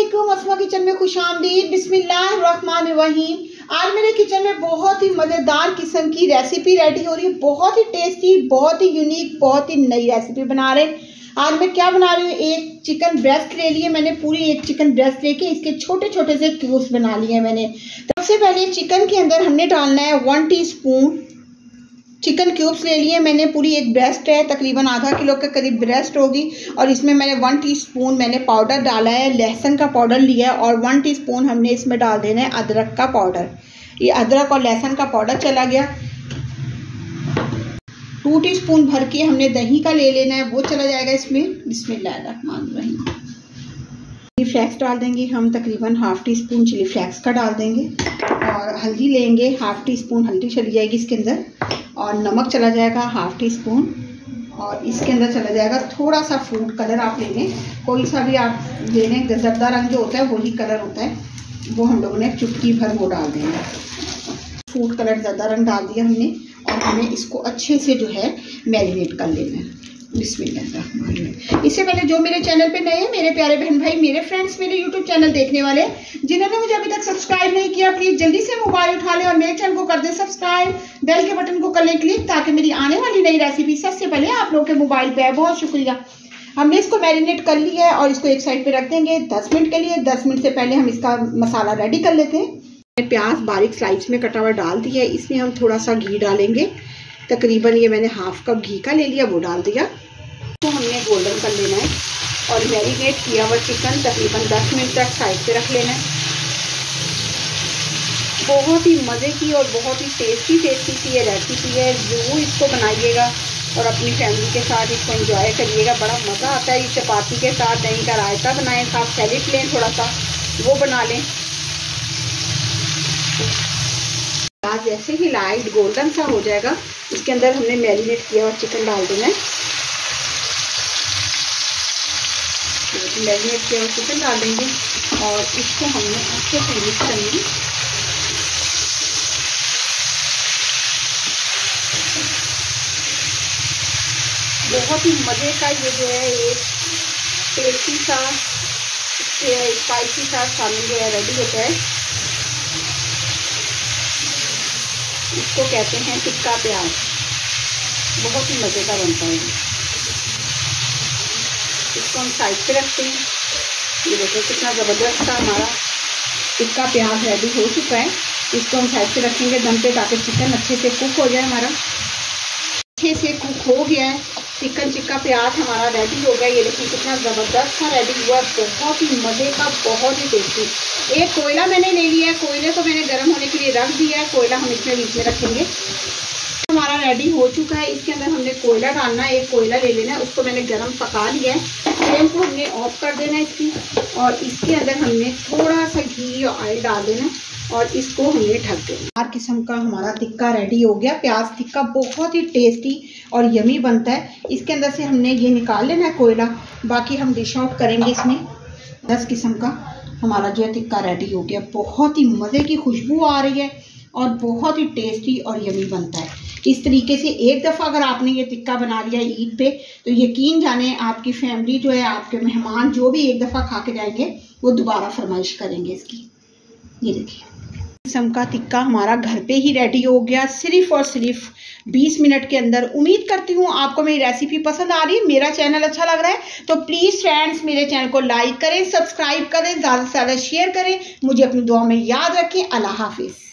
Aslam Asma kitchen में खुश आमदीद। बिस्मिल्लाहिर्रहमानिर्रहीम। आज मेरे किचन में बहुत ही मज़ेदार किस्म की रेसिपी रेडी हो रही है। बहुत ही टेस्टी बहुत ही यूनिक बहुत ही नई रेसिपी बना रहे आज मैं क्या बना रही हूँ? एक चिकन ब्रेस्ट ले लिए मैंने, पूरी एक चिकन ब्रेस्ट लेके इसके छोटे छोटे से क्यूब्स बना लिए हैं मैंने। सबसे पहले चिकन के अंदर हमने डालना है वन टी चिकन क्यूब्स ले लिए, मैंने पूरी एक ब्रेस्ट है, तकरीबन आधा किलो के करीब ब्रेस्ट होगी, और इसमें मैंने वन टीस्पून मैंने पाउडर डाला है, लहसुन का पाउडर लिया है, और वन टीस्पून हमने इसमें डाल देना है अदरक का पाउडर ये अदरक और लहसुन का पाउडर चला गया. टू टीस्पून भर के हमने दही का ले लेना है, वो चला जाएगा इसमें. बिस्मिल्लाहिर्रहमानिर्रहीम चिली फ्लैक्स डाल देंगे हम, तकरीबन half teaspoon chilli flakes का डाल देंगे. और हल्दी लेंगे हाफ़ टी स्पून हल्दी चली जाएगी इसके अंदर. और नमक चला जाएगा हाफ़ टी स्पून और इसके अंदर चला जाएगा थोड़ा सा फ़ूड कलर आप ले लें कोई सा भी आप ले लें जर्दा रंग जो होता है, वही कलर होता है। वो हम लोगों ने चुटकी भर वो डाल देंगे फ़ूड कलर ज़्यादा रंग डाल दिया हमने और हमें इसको अच्छे से जो है मैरिनेट कर लेना है। इससे पहले जो मेरे चैनल पे नए हैं, मेरे प्यारे बहन भाई, मेरे फ्रेंड्स मेरे यूट्यूब चैनल देखने वाले, जिन्होंने मुझे अभी तक सब्सक्राइब नहीं किया प्लीज़ जल्दी से मोबाइल उठा लें और मेरे चैनल को कर दें सब्सक्राइब बेल के बटन को कर लें क्लिक ताकि मेरी आने वाली नई रेसिपी सबसे पहले आप लोगों के मोबाइल पे है बहुत शुक्रिया। हमने इसको मैरिनेट कर लिया है और इसको एक साइड पे रख देंगे। दस मिनट के लिए, दस मिनट से पहले हम इसका मसाला रेडी कर लेते हैं। प्याज बारीक स्लाइस में कटा हुआ डाल दिया है। इसमें हम थोड़ा सा घी डालेंगे। तकरीबन ये मैंने हाफ़ कप घी का ले लिया, वो डाल दिया। तो हमने गोल्डन कर लेना है और मैरिनेट किया हुआ चिकन तकरीबन 10 मिनट तक साइड पे रख लेना है। बहुत ही मज़े की और बहुत ही टेस्टी टेस्टी सी ये रेसिपी है। ज़रूर इसको बनाइएगा और अपनी फैमिली के साथ इसको एंजॉय करिएगा। बड़ा मज़ा आता है इस चपाती के साथ। दही का रायता बनाएँ साथ सैलिड लें थोड़ा सा, वो बना लें। आज जैसे ही लाइट गोल्डन सा हो जाएगा इसके अंदर हमने मैरिनेट किया हुआ चिकन डाल देना है मैरिनेट किया हुआ चिकन डाल देंगे और इसको हमने अच्छे से मिक्स करेंगे। बहुत ही मज़े का ये जो है एक टेस्टी सा स्पाइसी सा सालन जो है रेडी होता है। इसको कहते हैं टिक्का प्याज। बहुत ही मज़े का बनता है। इसको हम साइड पे रखते हैं। ये देखो कितना ज़बरदस्त था हमारा टिक्का प्याज रेडी हो चुका है। इसको हम साइड पे रखेंगे दम पे ताकि चिकन अच्छे से कुक हो जाए हमारा। अच्छे से कुक हो गया है। चिकन टिक्का प्याज हमारा रेडी हो गया। ये देखिए कितना ज़बरदस्त था रेडी हुआ। बहुत ही मज़े का, बहुत ही टेस्टी एक कोयला मैंने ले लिया है। कोयले को मैंने गर्म होने के लिए रख दिया है। कोयला हम इसमें बीच में रखेंगे। हमारा रेडी हो चुका है। इसके अंदर हमने कोयला डालना है। एक कोयला ले लेना है। उसको मैंने गर्म पका लिया है। फ्लेम को हमने ऑफ़ कर देना है इसकी। और इसके अंदर हमने थोड़ा सा घी और ऑयल डाल देना है। और इसको हमने ढक देना हर किस्म का हमारा टिक्का रेडी हो गया। प्याज टिक्का बहुत ही टेस्टी और यमी बनता है। इसके अंदर से हमने ये निकाल लेना है कोयला। बाकी हम डिश आउट करेंगे इसमें। दस किस्म का। हमारा जो है टिक्का रेडी हो गया। बहुत ही मज़े की खुशबू आ रही है और बहुत ही टेस्टी और यमी बनता है। इस तरीके से एक दफ़ा अगर आपने ये टिक्का बना लिया ईद पे तो यकीन जाने आपकी फैमिली जो है, आपके मेहमान जो भी एक दफ़ा खा के जाएँगे, वो दोबारा फरमाइश करेंगे इसकी। ये देखिए। किस्म का टिक्का हमारा घर पे ही रेडी हो गया। सिर्फ़ और सिर्फ़ 20 मिनट के अंदर। उम्मीद करती हूँ आपको मेरी रेसिपी पसंद आ रही है। मेरा चैनल अच्छा लग रहा है तो प्लीज़ फ्रेंड्स मेरे चैनल को लाइक करें सब्सक्राइब करें, ज़्यादा से ज़्यादा शेयर करें। मुझे अपनी दुआ में याद रखें। अल्लाह हाफिज़।